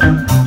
Thank